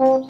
Gracias.